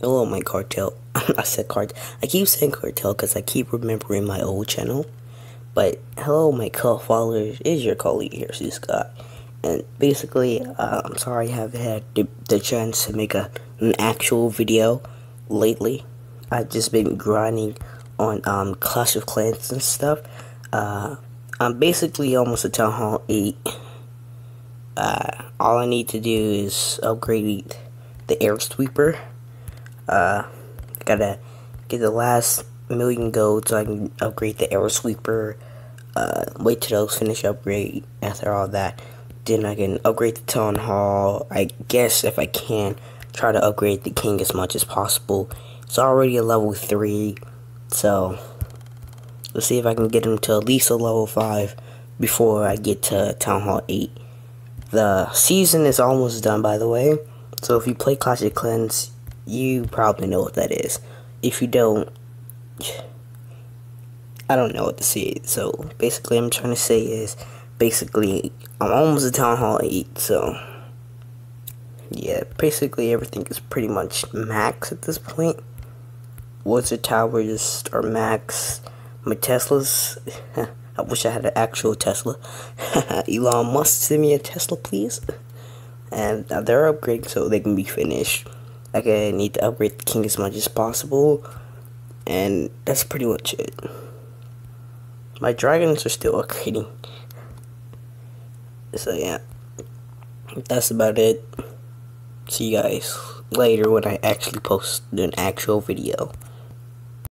Hello, my cartel. I said cart. I keep saying cartel because I keep remembering my old channel. But hello, my cult followers. Is your colleague here, C Scott? And basically, uh, I'm sorry I haven't had the, the chance to make a an actual video lately. I've just been grinding on um, Clash of Clans and stuff. Uh, I'm basically almost a Town Hall 8. Uh, all I need to do is upgrade the Air Sweeper. Uh, gotta get the last million gold so I can upgrade the Air Sweeper. Uh, wait till those finish upgrade. After all that, then I can upgrade the Town Hall. I guess if I can, try to upgrade the King as much as possible. It's already a level 3, so let's see if I can get him to at least a level 5 before I get to Town Hall 8. The season is almost done, by the way. So if you play Clash of Clans, you probably know what that is. If you don't, I don't know what to say. So basically, I'm trying to say is basically I'm almost at Town Hall 8. So yeah, basically everything is pretty much max at this point. Wizard Towers are max. My Teslas. I wish I had an actual Tesla. Elon Musk send me a Tesla, please. And they're upgrading so they can be finished. Like I need to upgrade the king as much as possible. And that's pretty much it. My dragons are still upgrading. So yeah. That's about it. See you guys later when I actually post an actual video.